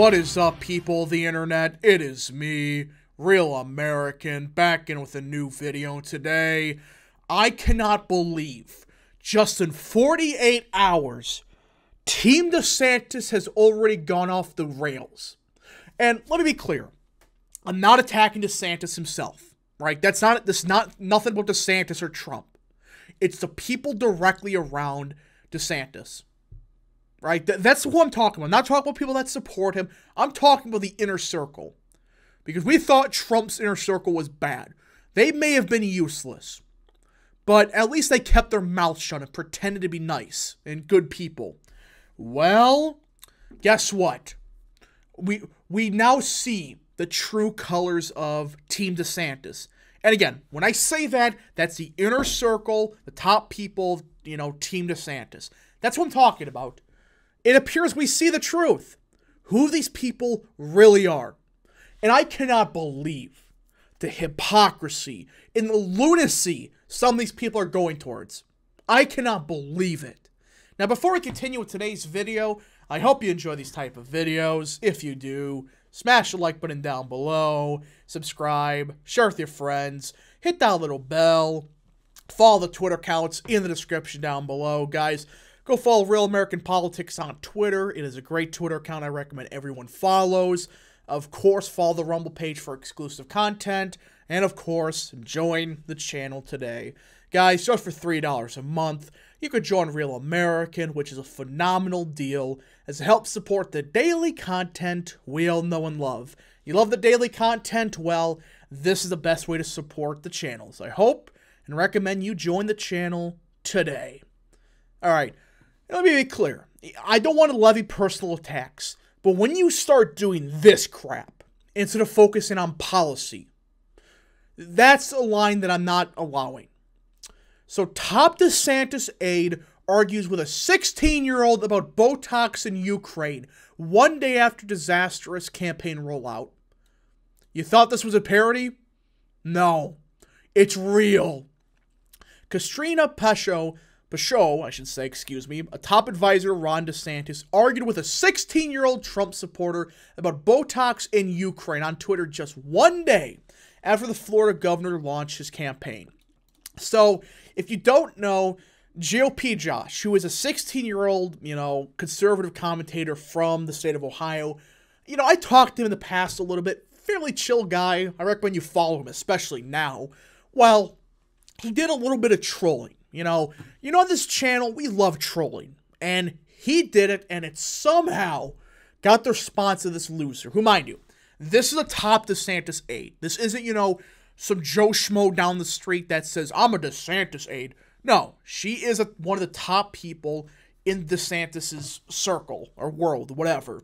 What is up, people the internet? It is me, Real American, back in with a new video today. I cannot believe just in 48 hours, Team DeSantis has already gone off the rails. And let me be clear, I'm not attacking DeSantis himself, right? That's not this not nothing about DeSantis or Trump. It's the people directly around DeSantis right? Th- that's who I'm talking about. I'm not talking about people that support him. I'm talking about the inner circle. Because we thought Trump's inner circle was bad. They may have been useless, but at least they kept their mouth shut and pretended to be nice and good people. Well, guess what? We we now see the true colors of Team DeSantis. And again, when I say that, that's the inner circle, the top people, you know, Team DeSantis. That's what I'm talking about it appears we see the truth who these people really are. And I cannot believe the hypocrisy and the lunacy some of these people are going towards. I cannot believe it. Now, before we continue with today's video, I hope you enjoy these type of videos. If you do, smash the like button down below, subscribe, share with your friends, hit that little bell, follow the Twitter accounts in the description down below. Guys, Go follow Real American Politics on Twitter. It is a great Twitter account I recommend everyone follows. Of course, follow the Rumble page for exclusive content. And of course, join the channel today. Guys, just for $3 a month, you could join Real American, which is a phenomenal deal as it helps support the daily content we all know and love. You love the daily content? Well, this is the best way to support the channels. I hope and recommend you join the channel today. All right, let me be clear. I don't want to levy personal attacks, but when you start doing this crap instead of focusing on policy, that's a line that I'm not allowing. So, top DeSantis aide argues with a 16 year old about Botox in Ukraine one day after disastrous campaign rollout. You thought this was a parody? No, it's real. Katrina Pesho Pushaw, I should say, excuse me, a top advisor, Ron DeSantis, argued with a 16 year old Trump supporter about Botox in Ukraine on Twitter just one day after the Florida governor launched his campaign. So, if you don't know, GOP Josh, who is a 16 year old, you know, conservative commentator from the state of Ohio, you know, I talked to him in the past a little bit. Fairly chill guy. I recommend you follow him, especially now. Well, he did a little bit of trolling you know, you know, this channel, we love trolling. And he did it, and it somehow got the response of this loser, who, mind you, this is a top DeSantis aide. This isn't, you know, some Joe Schmo down the street that says, I'm a DeSantis aide. No, she is a, one of the top people in DeSantis's circle or world, whatever.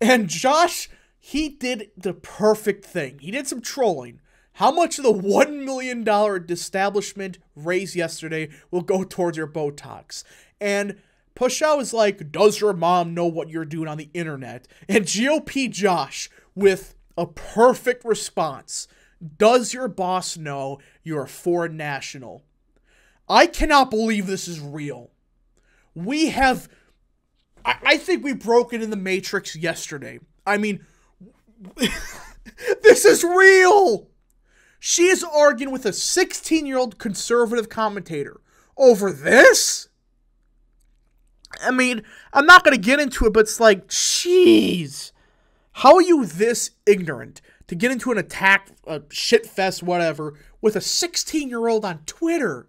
And Josh, he did the perfect thing. He did some trolling, how much of the $1 million establishment raised yesterday will go towards your Botox? And Pushaw is like, Does your mom know what you're doing on the internet? And GOP Josh with a perfect response Does your boss know you're a foreign national? I cannot believe this is real. We have. I, I think we broke it in the Matrix yesterday. I mean, this is real! She is arguing with a 16 year old conservative commentator over this? I mean, I'm not going to get into it, but it's like, jeez. How are you this ignorant to get into an attack, a shit fest, whatever, with a 16 year old on Twitter?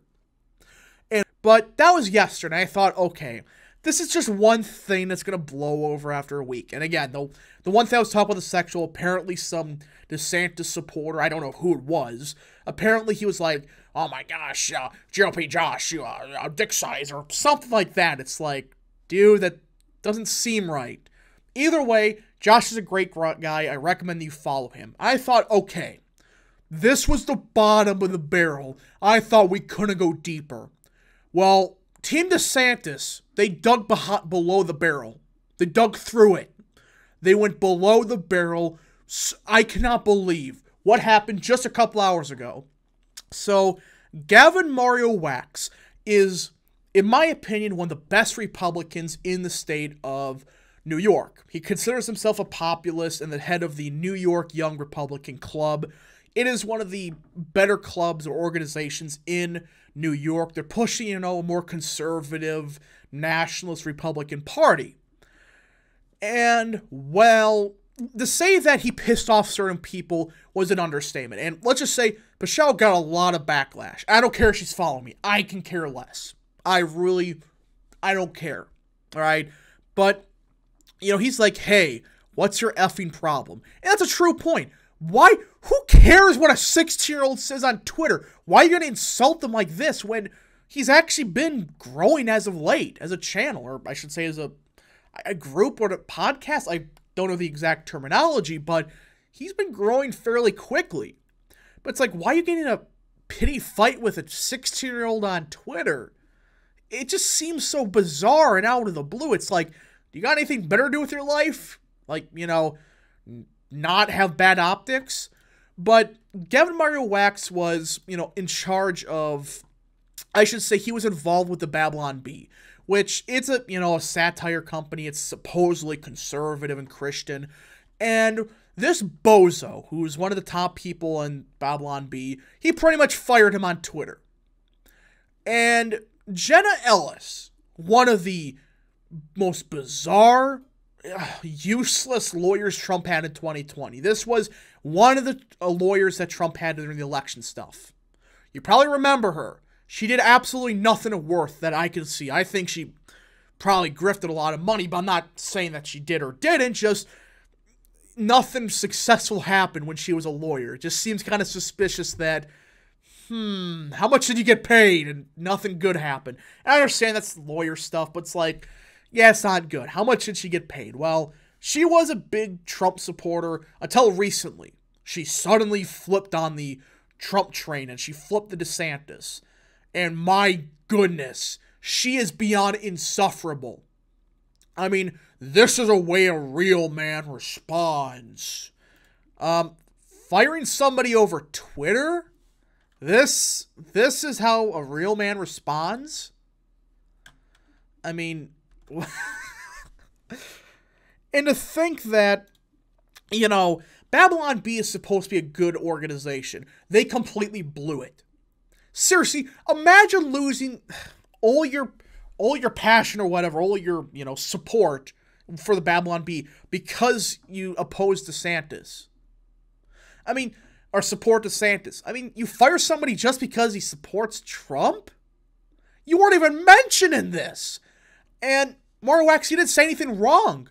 And But that was yesterday. I thought, okay, this is just one thing that's going to blow over after a week. And again, the, the one thing I was talking about the sexual, apparently some DeSantis supporter. I don't know who it was. Apparently, he was like, "Oh my gosh, uh, GOP Josh, you uh, uh, dick size or something like that." It's like, dude, that doesn't seem right. Either way, Josh is a great guy. I recommend you follow him. I thought, okay, this was the bottom of the barrel. I thought we couldn't go deeper. Well, Team DeSantis, they dug below the barrel. They dug through it. They went below the barrel I cannot believe what happened just a couple hours ago. So, Gavin Mario Wax is, in my opinion, one of the best Republicans in the state of New York. He considers himself a populist and the head of the New York Young Republican Club. It is one of the better clubs or organizations in New York. They're pushing, you know, a more conservative nationalist Republican Party. And, well, to say that he pissed off certain people was an understatement. And let's just say Michelle got a lot of backlash. I don't care if she's following me. I can care less. I really, I don't care. All right. But, you know, he's like, hey, what's your effing problem? And that's a true point. Why? Who cares what a 16 year old says on Twitter? Why are you going to insult them like this when he's actually been growing as of late as a channel, or I should say, as a, a group or a podcast? I don't know the exact terminology, but he's been growing fairly quickly. But it's like, why are you getting a pity fight with a 16 year old on Twitter? It just seems so bizarre and out of the blue. It's like, do you got anything better to do with your life? Like, you know, not have bad optics? But Gavin Mario Wax was, you know, in charge of, I should say, he was involved with the Babylon Bee, which it's a, you know, a satire company. It's supposedly conservative and Christian. And this bozo, who's one of the top people in Babylon Bee, he pretty much fired him on Twitter. And Jenna Ellis, one of the most bizarre, useless lawyers Trump had in 2020. This was one of the uh, lawyers that Trump had during the election stuff. You probably remember her. She did absolutely nothing of worth that I can see. I think she probably grifted a lot of money, but I'm not saying that she did or didn't. Just nothing successful happened when she was a lawyer. It just seems kind of suspicious that, hmm, how much did you get paid? And nothing good happened. And I understand that's lawyer stuff, but it's like, yeah, it's not good. How much did she get paid? Well, she was a big Trump supporter until recently. She suddenly flipped on the Trump train and she flipped the DeSantis. And my goodness, she is beyond insufferable. I mean, this is a way a real man responds. Um, firing somebody over Twitter? This this is how a real man responds? I mean, and to think that you know, Babylon Bee is supposed to be a good organization. They completely blew it. Seriously, imagine losing all your all your passion or whatever, all your, you know, support for the Babylon Bee because you oppose DeSantis. I mean, or support DeSantis. I mean, you fire somebody just because he supports Trump? You weren't even mentioning this. And Mario Wax, you didn't say anything wrong.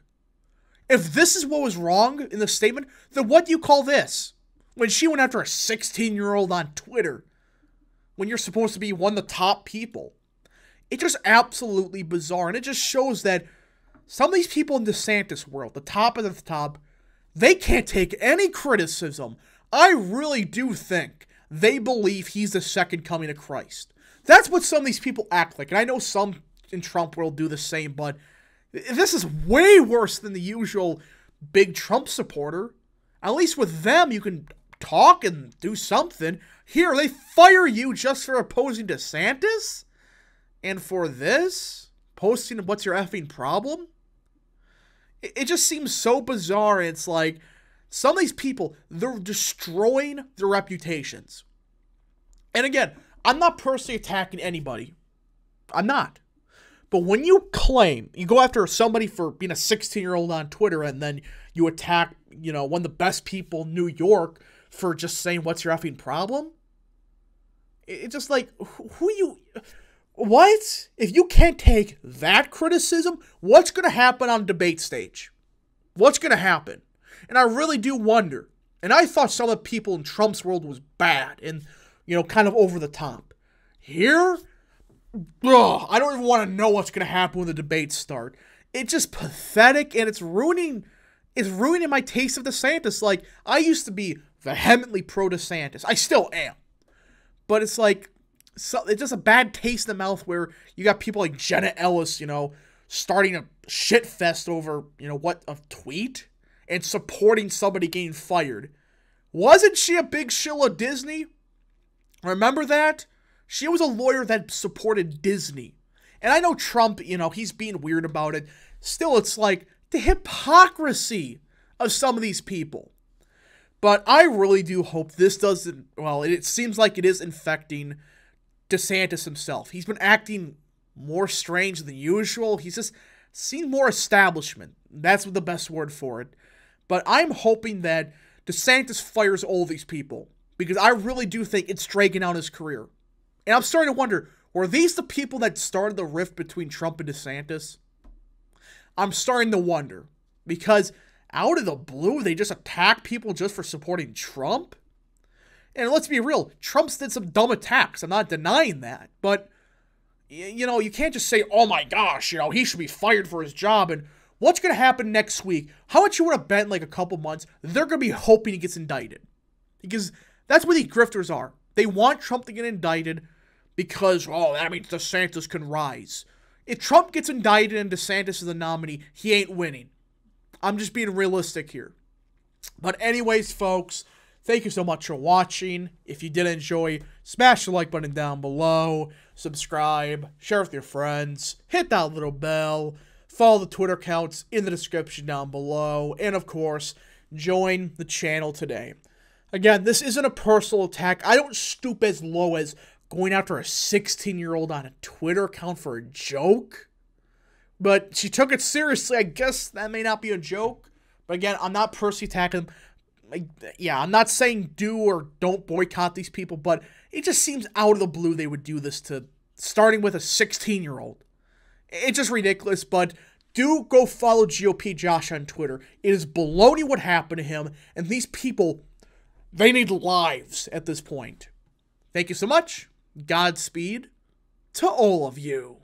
If this is what was wrong in the statement, then what do you call this? When she went after a 16 year old on Twitter, when you're supposed to be one of the top people. It's just absolutely bizarre. And it just shows that some of these people in DeSantis world, the top of the top, they can't take any criticism. I really do think they believe he's the second coming of Christ. That's what some of these people act like. And I know some in Trump world do the same, but this is way worse than the usual big Trump supporter. At least with them, you can talk and do something. Here, they fire you just for opposing DeSantis? And for this, posting what's your effing problem? It, it just seems so bizarre. It's like some of these people, they're destroying their reputations. And again, I'm not personally attacking anybody. I'm not. But when you claim, you go after somebody for being a 16 year old on Twitter and then you attack, you know, one of the best people in New York for just saying, what's your effing problem? It's just like, who you. What? If you can't take that criticism, what's going to happen on debate stage? What's going to happen? And I really do wonder. And I thought some of the people in Trump's world was bad and, you know, kind of over the top. Here, ugh, I don't even want to know what's going to happen when the debates start. It's just pathetic and it's ruining it's ruining my taste of DeSantis. Like, I used to be vehemently pro DeSantis. I still am. But it's like so it's just a bad taste in the mouth where you got people like Jenna Ellis, you know, starting a shit fest over, you know, what a tweet and supporting somebody getting fired. Wasn't she a big shill of Disney? Remember that? She was a lawyer that supported Disney. And I know Trump, you know, he's being weird about it. Still, it's like, the hypocrisy of some of these people. But I really do hope this doesn't, well, it seems like it is infecting DeSantis himself. He's been acting more strange than usual. He's just seen more establishment. That's the best word for it. But I'm hoping that DeSantis fires all these people because I really do think it's dragging out his career. And I'm starting to wonder were these the people that started the rift between Trump and DeSantis? I'm starting to wonder because out of the blue, they just attack people just for supporting Trump. And let's be real, Trump's did some dumb attacks. I'm not denying that. But, you know, you can't just say, oh my gosh, you know, he should be fired for his job. And what's going to happen next week? How much you would have bet in like a couple months? They're going to be hoping he gets indicted. Because that's what these grifters are. They want Trump to get indicted because, oh, that means DeSantis can rise. If Trump gets indicted and DeSantis is the nominee, he ain't winning. I'm just being realistic here. But, anyways, folks, thank you so much for watching. If you did enjoy, smash the like button down below, subscribe, share with your friends, hit that little bell, follow the Twitter accounts in the description down below, and of course, join the channel today. Again, this isn't a personal attack. I don't stoop as low as going after a 16 year old on a Twitter account for a joke. But she took it seriously. I guess that may not be a joke. But again, I'm not personally attacking them. Like, yeah, I'm not saying do or don't boycott these people, but it just seems out of the blue they would do this to starting with a 16 year old. It's just ridiculous, but do go follow GOP Josh on Twitter. It is baloney what happened to him, and these people, they need lives at this point. Thank you so much. Godspeed to all of you.